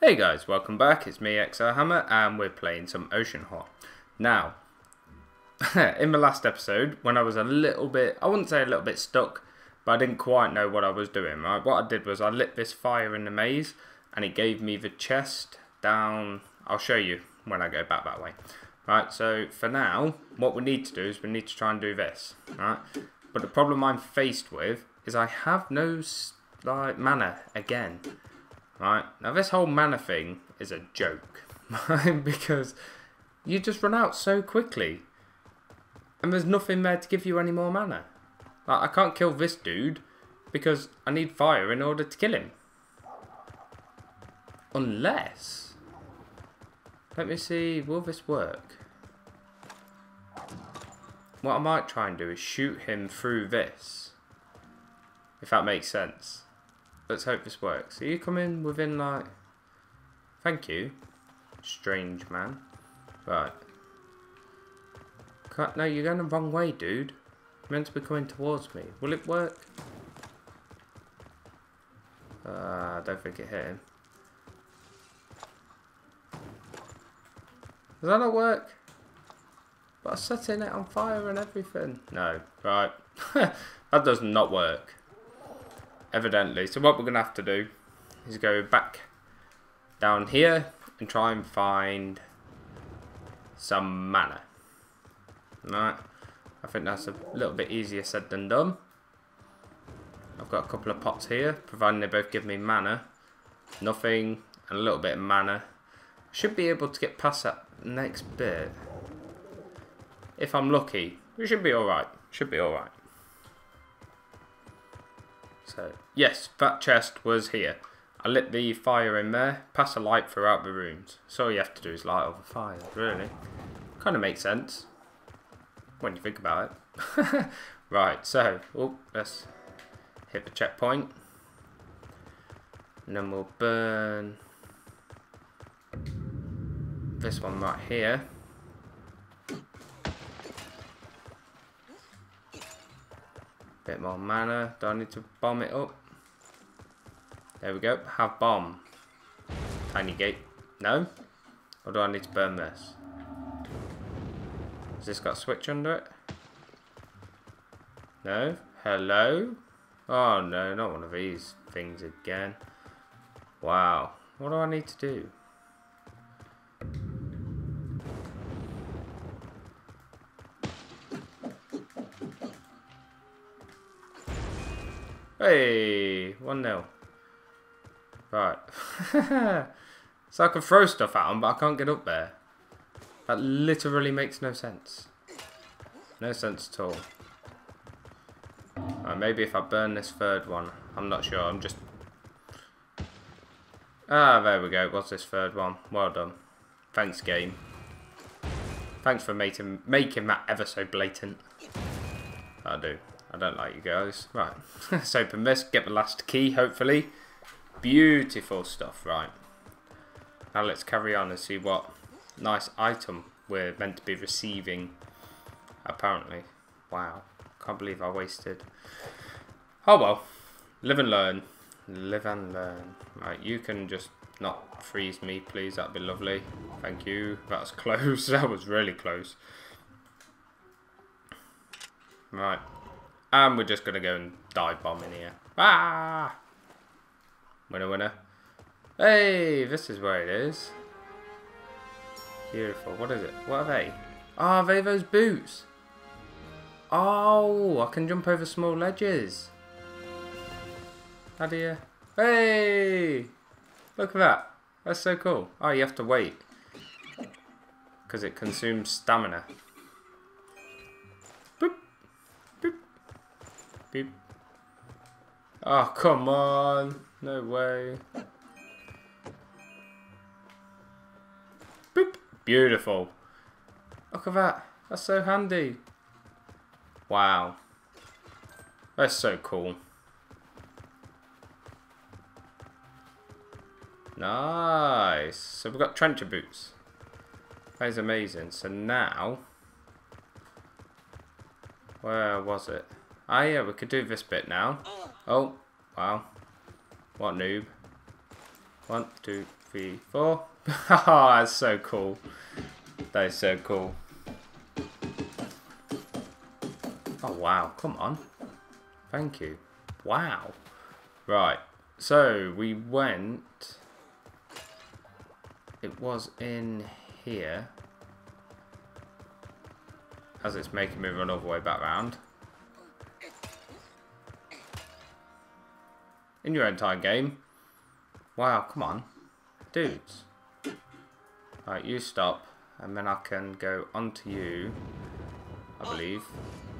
Hey guys, welcome back. It's me, XR Hammer, and we're playing some Oceanhorn. Now, in the last episode, when I was a little bit, I wouldn't say a little bit stuck, but I didn't quite know what I was doing. Right? What I did was I lit this fire in the maze, and it gave me the chest down. I'll show you when I go back that way. Right, so for now, what we need to do is we need to try and do this. Right, but the problem I'm faced with is I have no like mana again. Right, now this whole mana thing is a joke. because you just run out so quickly. And there's nothing there to give you any more mana. Like, I can't kill this dude because I need fire in order to kill him. Unless... Let me see, will this work? What I might try and do is shoot him through this. If that makes sense. Let's hope this works. Are you coming within like... Thank you. Strange man. Right. Can't... No, you're going the wrong way, dude. You're meant to be coming towards me. Will it work? Uh, I don't think it hit him. Does that not work? But I'm setting it on fire and everything. No. Right. that does not work evidently. So what we're going to have to do is go back down here and try and find some mana. Right, I think that's a little bit easier said than done. I've got a couple of pots here, providing they both give me mana. Nothing, and a little bit of mana. Should be able to get past that next bit. If I'm lucky, we should be alright. Should be alright. So, yes, that chest was here. I lit the fire in there, pass a light throughout the rooms. So all you have to do is light up the fire, really. Kind of makes sense when you think about it. right, so, oh, let's hit the checkpoint. And then we'll burn this one right here. Bit more mana. Do I need to bomb it up? There we go. Have bomb. Tiny gate. No? Or do I need to burn this? Has this got a switch under it? No? Hello? Oh no, not one of these things again. Wow. What do I need to do? Hey, 1 0. Right. so I can throw stuff at them, but I can't get up there. That literally makes no sense. No sense at all. Maybe if I burn this third one. I'm not sure, I'm just... Ah, there we go. What's this third one? Well done. Thanks, game. Thanks for making, making that ever so blatant. I do. I don't like you guys. Right, let's open this, get the last key, hopefully. Beautiful stuff, right. Now let's carry on and see what nice item we're meant to be receiving, apparently. Wow, can't believe I wasted. Oh well, live and learn. Live and learn. Right, you can just not freeze me, please. That'd be lovely. Thank you. That was close. that was really close. Right, and we're just going to go and dive bomb in here. Ah! Winner, winner. Hey, this is where it is. Beautiful. What is it? What are they? Ah, they those boots. Oh, I can jump over small ledges. How do you... Hey! Look at that. That's so cool. Oh, you have to wait. Because it consumes stamina. Beep. Oh, come on. No way. Boop. Beautiful. Look at that. That's so handy. Wow. That's so cool. Nice. So we've got trencher boots. That is amazing. So now... Where was it? Ah, yeah, we could do this bit now. Oh, wow. What noob. One, two, three, four. oh, that's so cool. That is so cool. Oh, wow. Come on. Thank you. Wow. Right. So, we went... It was in here. As it's making me run all the way back round. In your own time game. Wow, come on. Dudes. Right, you stop. And then I can go onto you. I believe.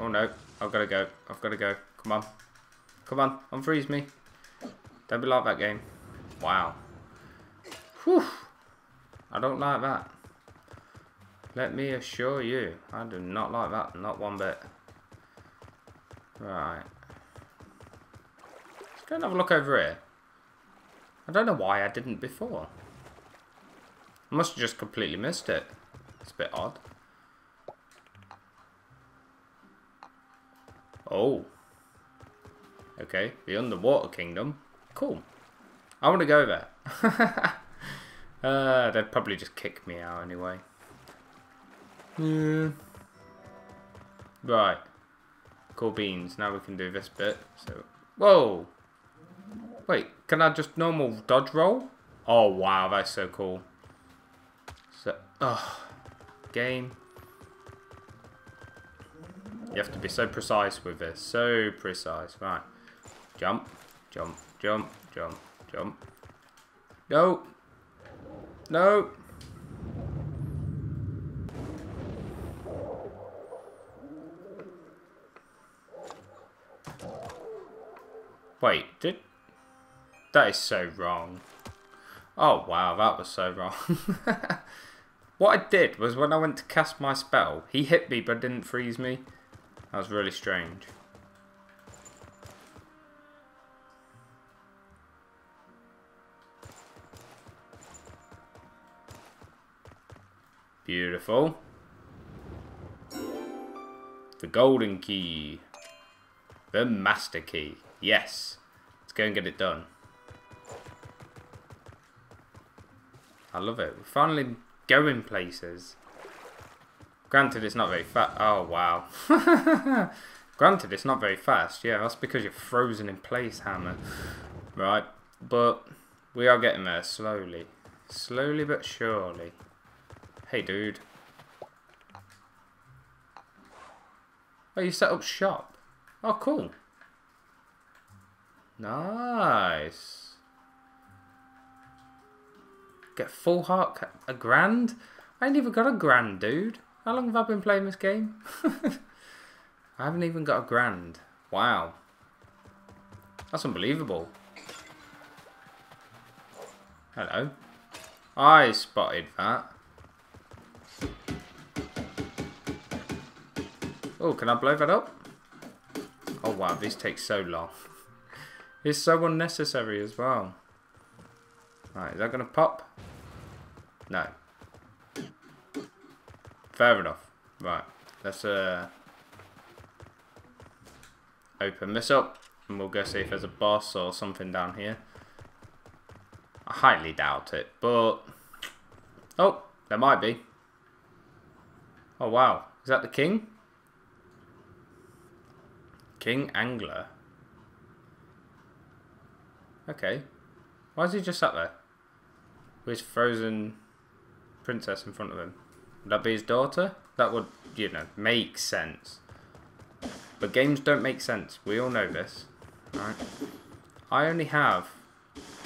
Oh no, I've got to go. I've got to go. Come on. Come on, unfreeze me. Don't be like that game. Wow. Whew. I don't like that. Let me assure you, I do not like that, not one bit. Right. Go and have a look over here. I don't know why I didn't before. I must have just completely missed it. It's a bit odd. Oh. Okay, the underwater kingdom. Cool. I want to go there. uh, they'd probably just kick me out anyway. Yeah. Right. Cool beans. Now we can do this bit. So, whoa. Wait, can I just normal dodge roll? Oh wow, that's so cool. So, oh, game. You have to be so precise with this. So precise. Right. Jump, jump, jump, jump, jump. No. No. Wait, did... That is so wrong. Oh, wow, that was so wrong. what I did was when I went to cast my spell, he hit me but didn't freeze me. That was really strange. Beautiful. The golden key. The master key. Yes. Let's go and get it done. I love it. We're finally going places. Granted, it's not very fast. Oh, wow. Granted, it's not very fast. Yeah, that's because you're frozen in place, Hammer. Right. But we are getting there slowly. Slowly but surely. Hey, dude. Oh, you set up shop. Oh, cool. Nice. Get full heart, a grand? I ain't even got a grand, dude. How long have I been playing this game? I haven't even got a grand. Wow. That's unbelievable. Hello. I spotted that. Oh, can I blow that up? Oh wow, this takes so long. It's so unnecessary as well. Right, is that going to pop? No. Fair enough. Right, let's uh, open this up and we'll go see if there's a boss or something down here. I highly doubt it, but... Oh, there might be. Oh wow, is that the king? King Angler. Okay. Why is he just sat there? With frozen princess in front of him. Would that be his daughter? That would, you know, make sense. But games don't make sense. We all know this. Right? I only have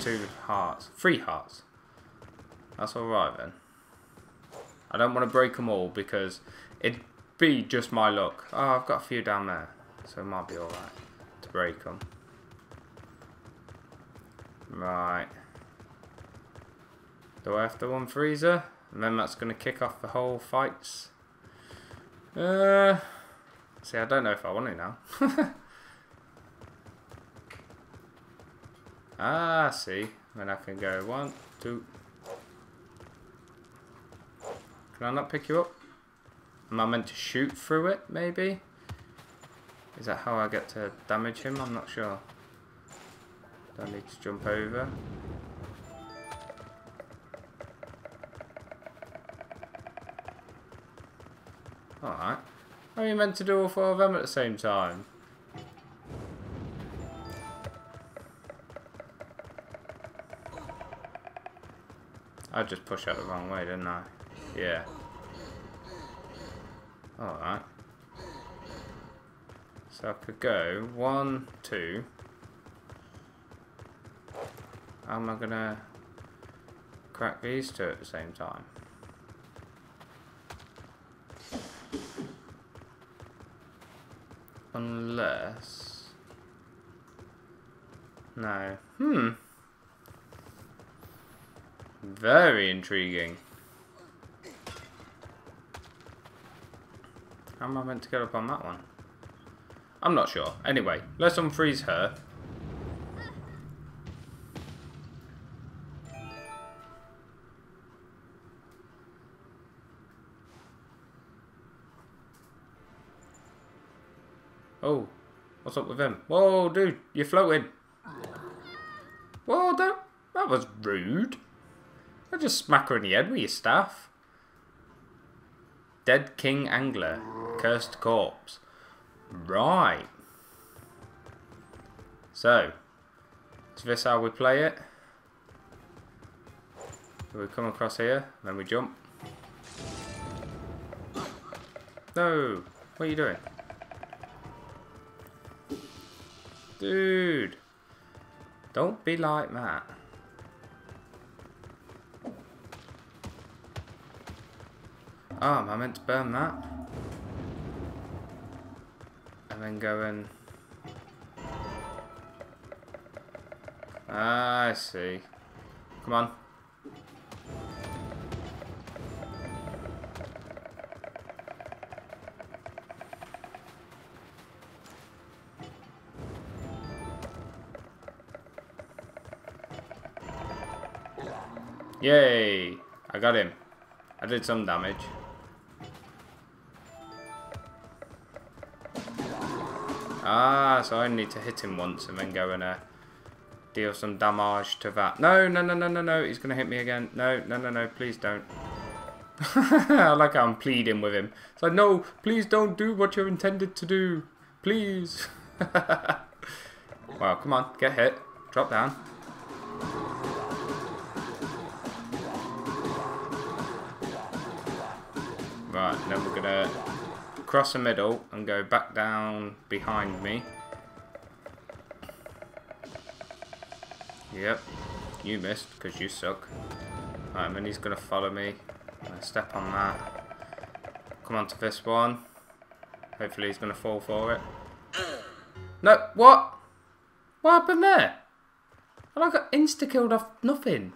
two hearts. Three hearts. That's alright then. I don't want to break them all because it'd be just my luck. Oh, I've got a few down there. So it might be alright to break them. Right. Do I have to one freezer? And then that's going to kick off the whole fights. Uh, see, I don't know if I want it now. ah, see. Then I can go one, two. Can I not pick you up? Am I meant to shoot through it, maybe? Is that how I get to damage him? I'm not sure. Do I need to jump over? Alright. How are you meant to do all four of them at the same time? I just pushed out the wrong way, didn't I? Yeah. Alright. So I could go one, two. How am I gonna crack these two at the same time? Unless... No. Hmm. Very intriguing. How am I meant to get up on that one? I'm not sure. Anyway, let's unfreeze her. What's up with him? Whoa, dude, you're floating. Whoa, that, that was rude. I just smack her in the head with your staff. Dead King Angler. Cursed Corpse. Right. So, is this how we play it? We come across here, then we jump. No! What are you doing? Dude! Don't be like that. Oh, am I meant to burn that? And then go and... Ah, I see. Come on. Yay! I got him. I did some damage. Ah, so I need to hit him once and then go and uh, deal some damage to that. No, no, no, no, no, no. He's going to hit me again. No, no, no, no. Please don't. I like how I'm pleading with him. It's like, no, please don't do what you're intended to do. Please. wow, come on. Get hit. Drop down. Right, then we're going to cross the middle and go back down behind me. Yep, you missed because you suck. Right, and then he's going to follow me. step on that. Come on to this one. Hopefully he's going to fall for it. No, what? What happened there? I got insta-killed off nothing.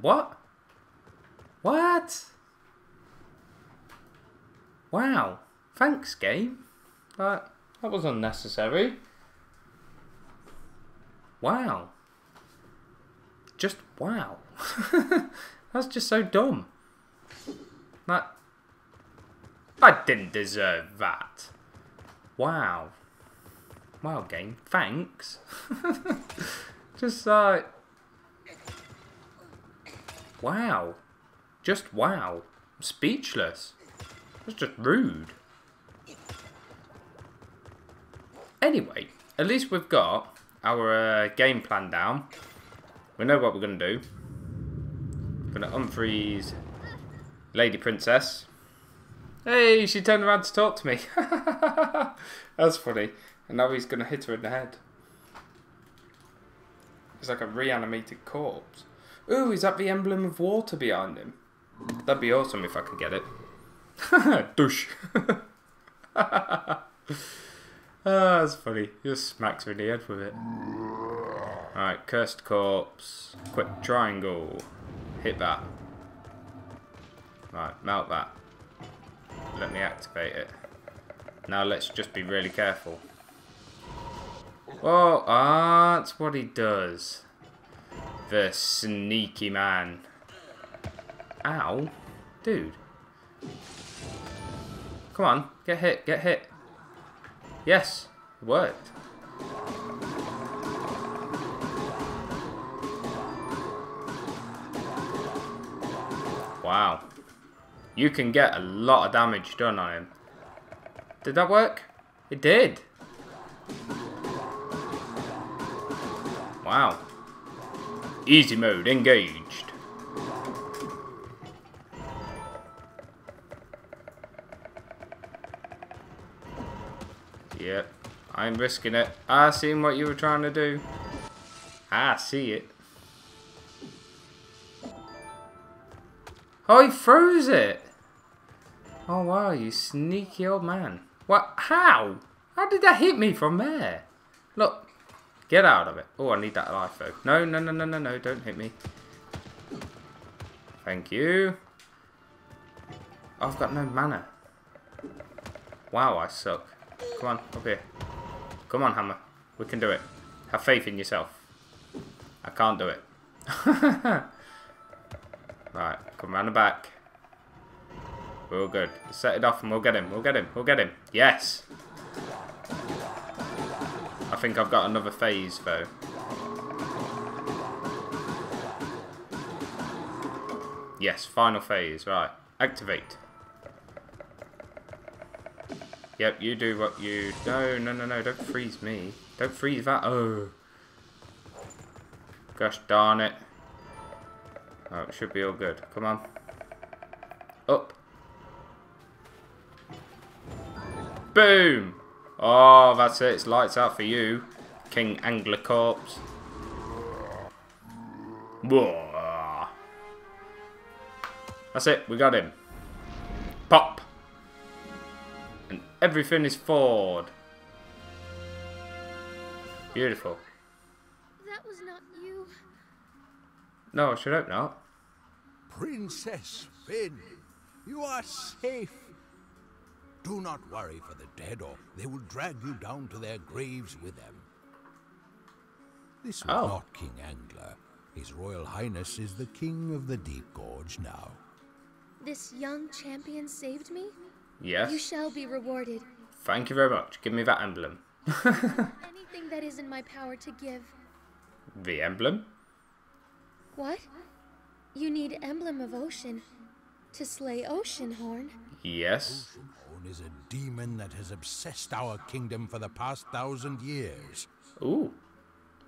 What? What? Wow. Thanks, game. That, that was unnecessary. Wow. Just wow. That's just so dumb. That... I didn't deserve that. Wow. Wow, game. Thanks. just like... wow. Just wow. I'm speechless. That's just rude. Anyway, at least we've got our uh, game plan down. We know what we're going to do. We're going to unfreeze Lady Princess. Hey, she turned around to talk to me. That's funny. And now he's going to hit her in the head. It's like a reanimated corpse. Ooh, is that the emblem of water behind him? That'd be awesome if I could get it. Douche. Ah, that's funny. He just smacks her in the head with it. Alright, cursed corpse. Quick triangle. Hit that. Right, melt that. Let me activate it. Now let's just be really careful. Oh, ah, that's what he does. The sneaky man. Ow. Dude. Come on, get hit, get hit. Yes, it worked. Wow. You can get a lot of damage done on him. Did that work? It did. Wow. Easy mode engaged. Yep. I'm risking it. I seen what you were trying to do. I see it. Oh, he froze it. Oh, wow, you sneaky old man. What? How? How did that hit me from there? Look. Get out of it. Oh, I need that life, though. No, no, no, no, no, no. Don't hit me. Thank you. I've got no mana. Wow, I suck. Come on, up here. Come on, Hammer. We can do it. Have faith in yourself. I can't do it. right, come round the back. We're all good. Set it off and we'll get him. We'll get him. We'll get him. Yes. I think I've got another phase though. Yes, final phase. Right. Activate. Yep, you do what you... No, no, no, no. Don't freeze me. Don't freeze that. Oh. Gosh darn it. Oh, it should be all good. Come on. Up. Boom! Oh, that's it. It's lights out for you, King Anglercorpse. That's it. We got him. Everything is forward. Beautiful. That was not you. No, I should hope not. Princess Finn, you are safe. Do not worry for the dead, or they will drag you down to their graves with them. This was Oh. not King Angler. His Royal Highness is the King of the Deep Gorge now. This young champion saved me? You Yes. shall be rewarded. Thank you very much. Give me that emblem. Anything that is in my power to give. The emblem? What? You need emblem of ocean to slay Oceanhorn. Yes. Oceanhorn is a demon that has obsessed our kingdom for the past thousand years. Ooh.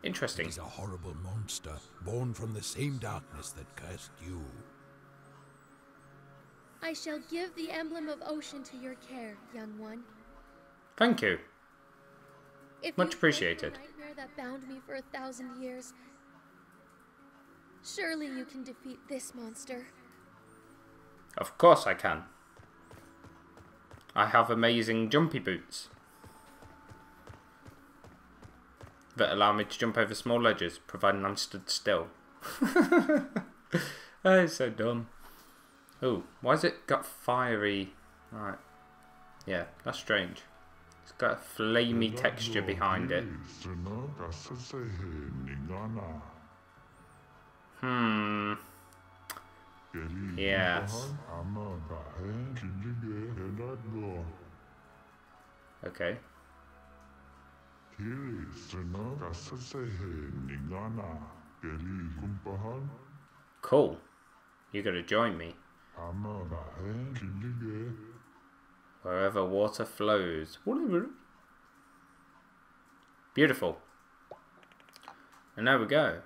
Interesting. He's a horrible monster, born from the same darkness that cursed you. I shall give the emblem of ocean to your care, young one. Thank you. If Much you appreciated. The nightmare that bound me for a thousand years. Surely you can defeat this monster. Of course I can. I have amazing jumpy boots. That allow me to jump over small ledges, providing I'm stood still. oh, it's so dumb. Oh, why has it got fiery... Right. Yeah, that's strange. It's got a flamey texture behind it. Hmm. Yes. Okay. Cool. You're gonna join me. Wherever water flows. Beautiful. And there we go.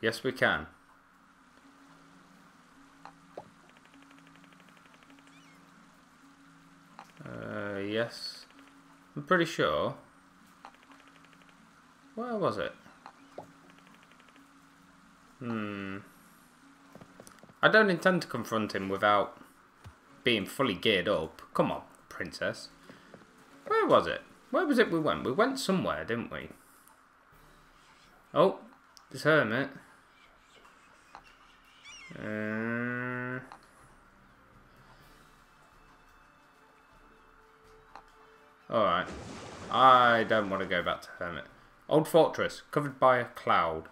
Yes, we can. Uh, yes. I'm pretty sure. Where was it? Hmm. I don't intend to confront him without being fully geared up. Come on, princess. Where was it? Where was it we went? We went somewhere, didn't we? Oh, this hermit. Uh, Alright. I don't want to go back to Hermit. Old fortress, covered by a cloud.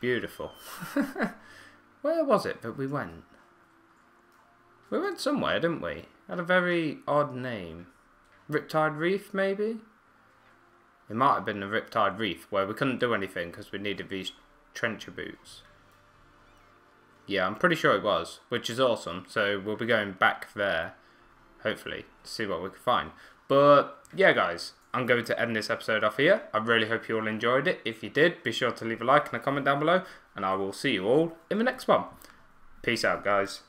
Beautiful. Where was it that we went? We went somewhere, didn't we? Had a very odd name. Riptide Reef, maybe? It might have been the Riptide Reef, where we couldn't do anything because we needed these trencher boots. Yeah, I'm pretty sure it was, which is awesome. So we'll be going back there, hopefully, to see what we can find. But yeah, guys, I'm going to end this episode off here. I really hope you all enjoyed it. If you did, be sure to leave a like and a comment down below and I will see you all in the next one. Peace out, guys.